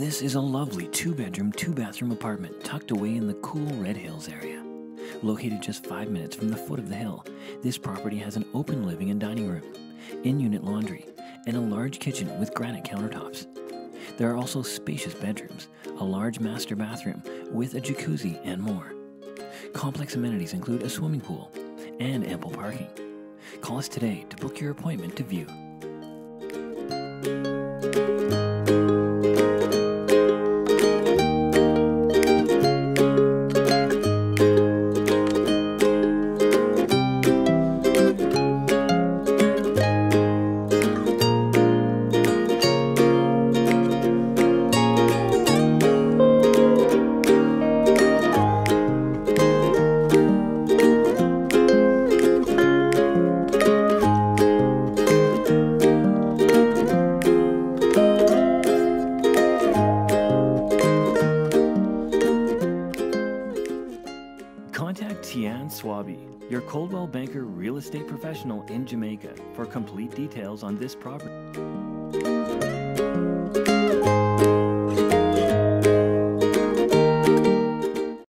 is a lovely two bedroom, two bathroom apartment tucked away in the cool Red Hills area. Located just five minutes from the foot of the hill, this property has an open living and dining room, in unit laundry, and a large kitchen with granite countertops. There are also spacious bedrooms, a large master bathroom with a jacuzzi, and more. Complex amenities include a swimming pool and ample parking. Call us today to book your appointment to view. Contact Tian Swaby, your Coldwell Banker real estate professional in Jamaica, for complete details on this property.